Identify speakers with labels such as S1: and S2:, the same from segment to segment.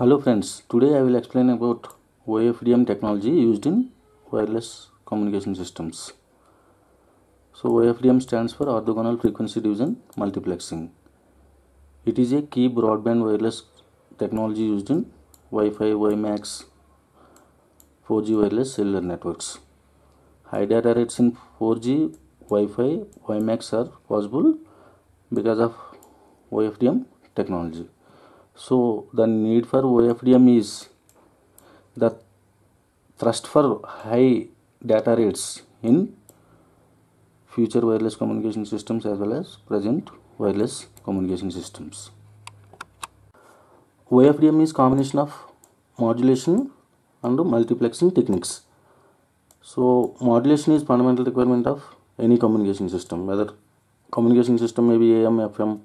S1: Hello friends, today I will explain about OFDM technology used in wireless communication systems. So OFDM stands for orthogonal frequency division multiplexing. It is a key broadband wireless technology used in Wi-Fi, WiMAX, 4G wireless cellular networks. High data rates in 4G, Wi-Fi, WiMAX are possible because of OFDM technology. So the need for OFDM is the thrust for high data rates in future wireless communication systems as well as present wireless communication systems. OFDM is combination of modulation and multiplexing techniques. So modulation is fundamental requirement of any communication system, whether communication system may be AM, FM,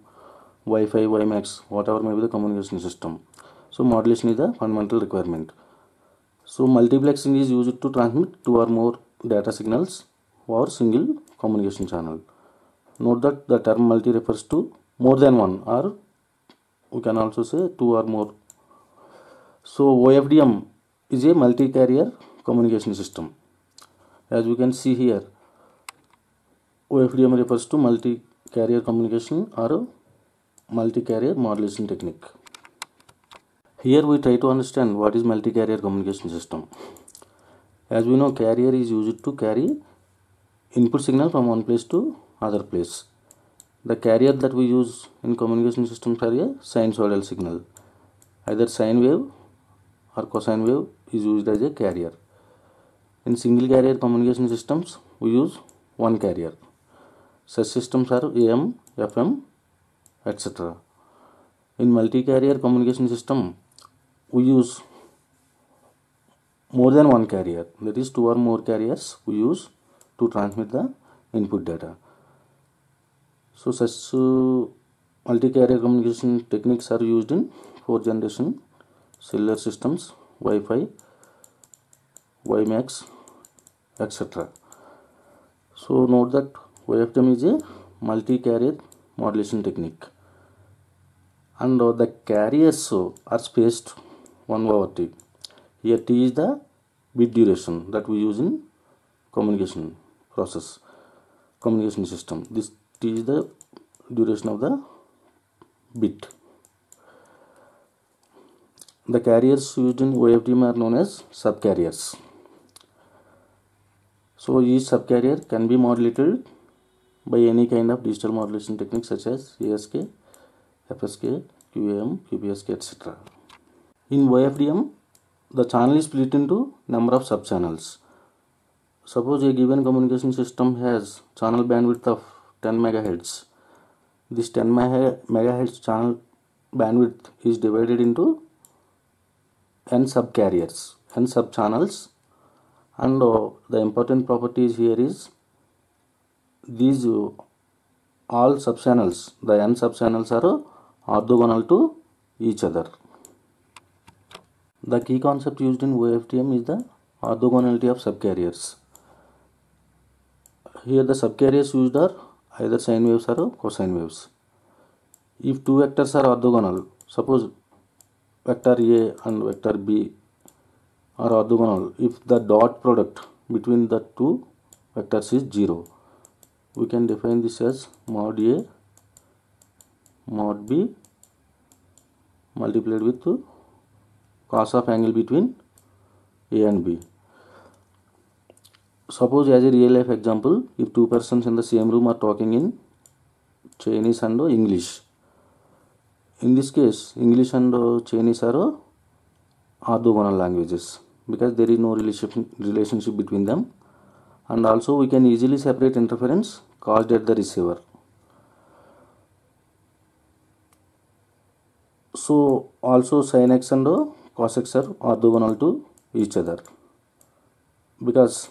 S1: Wi-Fi, WiMAX, whatever may be the communication system. So modulation is the fundamental requirement. So multiplexing is used to transmit two or more data signals over single communication channel. Note that the term multi refers to more than one or we can also say two or more. So OFDM is a multi-carrier communication system. As we can see here, OFDM refers to multi-carrier communication or multi-carrier modulation technique. Here we try to understand what is multi-carrier communication system. As we know, carrier is used to carry input signal from one place to other place. The carrier that we use in communication systems are a sinusoidal signal. Either sine wave or cosine wave is used as a carrier. In single carrier communication systems, we use one carrier. Such systems are AM, FM, etc. In multi-carrier communication system, we use more than one carrier. That is, two or more carriers we use to transmit the input data. So such uh, multi-carrier communication techniques are used in fourth generation cellular systems, Wi-Fi, WiMAX, etc. So note that OFDM is a multi-carrier modulation technique and the carriers are spaced 1 over t. Here t is the bit duration that we use in communication process, communication system. This t is the duration of the bit. The carriers used in OFDM are known as subcarriers. So each subcarrier can be modulated by any kind of digital modulation technique such as ASK, FSK, QAM, QPSK, etc. In OFDM, the channel is split into number of subchannels. Suppose a given communication system has channel bandwidth of 10 megahertz. This 10 megahertz channel bandwidth is divided into n subcarriers, n subchannels, and uh, the important properties here is these uh, all subchannels, the n subchannels are orthogonal to each other. The key concept used in OFDM is the orthogonality of subcarriers. Here the subcarriers used are either sine waves or cosine waves. If two vectors are orthogonal, suppose vector A and vector B are orthogonal if the dot product between the two vectors is 0 we can define this as mod A mod B multiplied with cos of angle between A and B. Suppose as a real life example, if two persons in the same room are talking in Chinese and English. In this case, English and Chinese are orthogonal languages because there is no relationship relationship between them and also we can easily separate interference caused at the receiver. So also sin x and cos x are orthogonal to each other. Because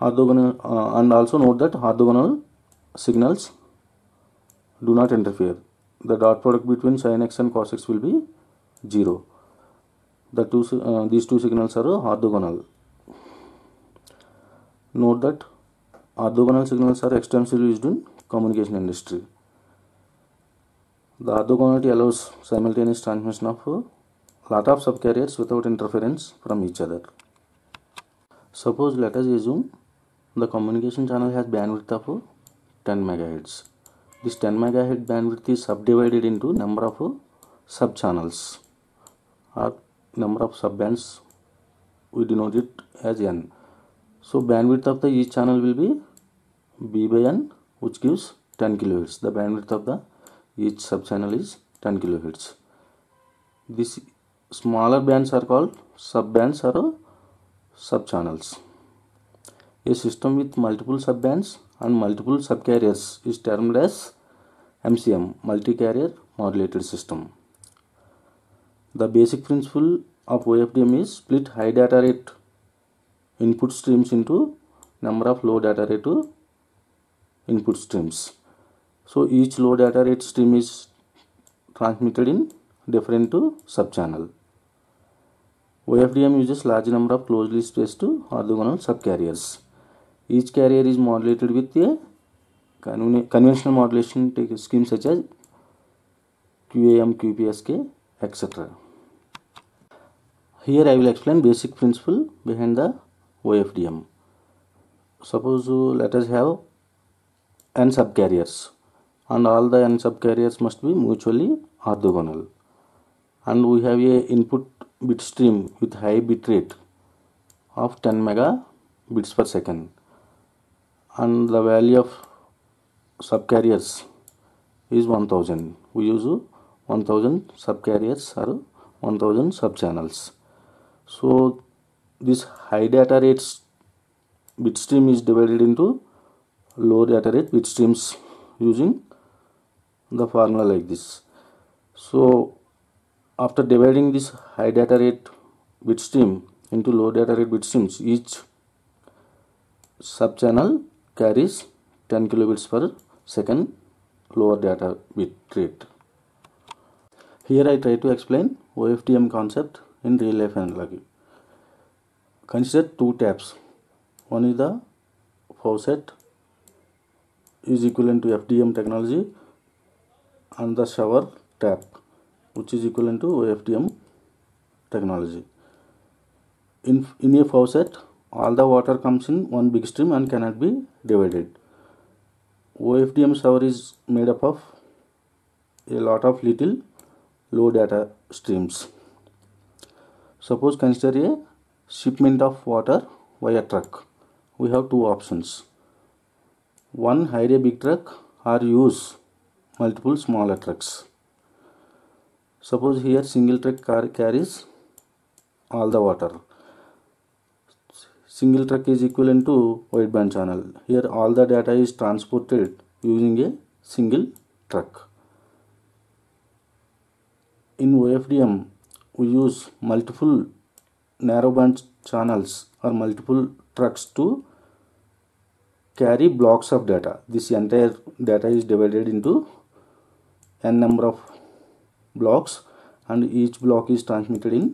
S1: orthogonal uh, and also note that orthogonal signals do not interfere. The dot product between sin x and cos x will be 0 the two uh, these two signals are orthogonal. Note that orthogonal signals are extensively used in communication industry The orthogonality allows simultaneous transmission of lot of subcarriers without interference from each other. Suppose let us assume the communication channel has bandwidth of 10 megahertz. This 10 megahertz bandwidth is subdivided into number of sub channels or number of subbands we denote it as n. So bandwidth of the each channel will be b by n which gives 10 kilohertz. The bandwidth of the each sub channel is 10 kilohertz. These smaller bands are called sub bands or sub channels. A system with multiple sub bands and multiple subcarriers is termed as MCM multi-carrier modulated system. The basic principle of OFDM is split high data rate input streams into number of low data rate input streams. So each low data rate stream is transmitted in different sub subchannel. OFDM uses large number of closely spaced orthogonal subcarriers. Each carrier is modulated with a conventional modulation scheme such as QAM, QPSK, etc. Here I will explain basic principle behind the OFDM. Suppose let us have n subcarriers. And all the n subcarriers must be mutually orthogonal. And we have a input bit stream with high bit rate of 10 megabits per second. And the value of subcarriers is 1000 we use 1000 subcarriers or 1000 subchannels. So this high data rates bit stream is divided into low data rate bit streams using the formula like this so after dividing this high data rate bit stream into low data rate bit streams each sub channel carries 10 kilobits per second lower data bit rate. Here I try to explain OFDM concept in real life analogy. Consider two taps. One is the faucet is equivalent to FDM technology and the shower tap which is equivalent to OFDM technology. In, in a faucet all the water comes in one big stream and cannot be divided. OFDM shower is made up of a lot of little low data streams. Suppose consider a shipment of water via truck. We have two options. One hire a big truck or use multiple smaller trucks. Suppose here single truck car carries all the water. Single truck is equivalent to wideband channel. Here all the data is transported using a single truck. In OFDM we use multiple narrowband channels or multiple trucks to carry blocks of data this entire data is divided into n number of blocks and each block is transmitted in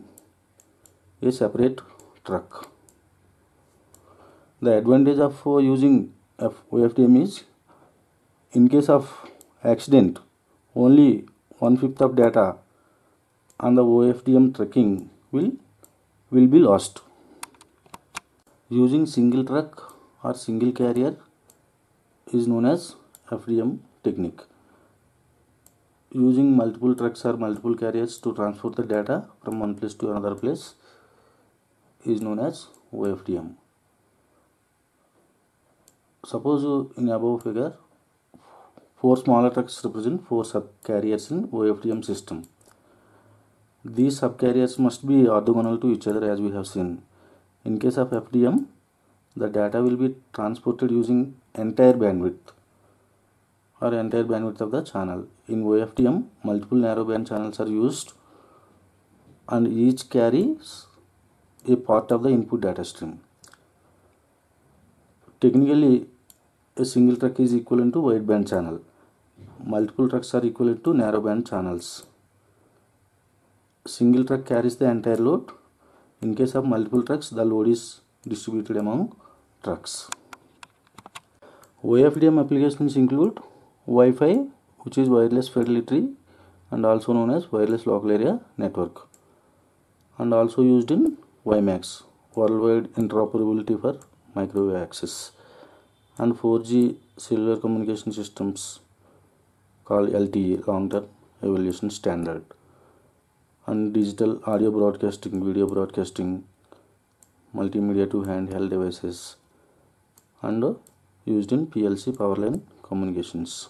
S1: a separate truck the advantage of uh, using OFDM is in case of accident only one fifth of data on the OFDM tracking will will be lost. Using single truck or single carrier is known as FDM technique. Using multiple trucks or multiple carriers to transport the data from one place to another place is known as OFDM suppose in above figure four smaller trucks represent four subcarriers in OFDM system. These subcarriers must be orthogonal to each other as we have seen. In case of FDM, the data will be transported using entire bandwidth or entire bandwidth of the channel. In OFDM, multiple narrowband channels are used and each carries a part of the input data stream. Technically, a single truck is equivalent to wideband channel. Multiple trucks are equivalent to narrowband channels. Single truck carries the entire load. In case of multiple trucks, the load is distributed among trucks. OFDM applications include Wi-Fi, which is wireless fidelity and also known as wireless local area network and also used in WiMAX worldwide interoperability for microwave access and 4G cellular communication systems called LTE long term evolution standard and digital audio broadcasting video broadcasting multimedia to handheld devices and used in PLC power line communications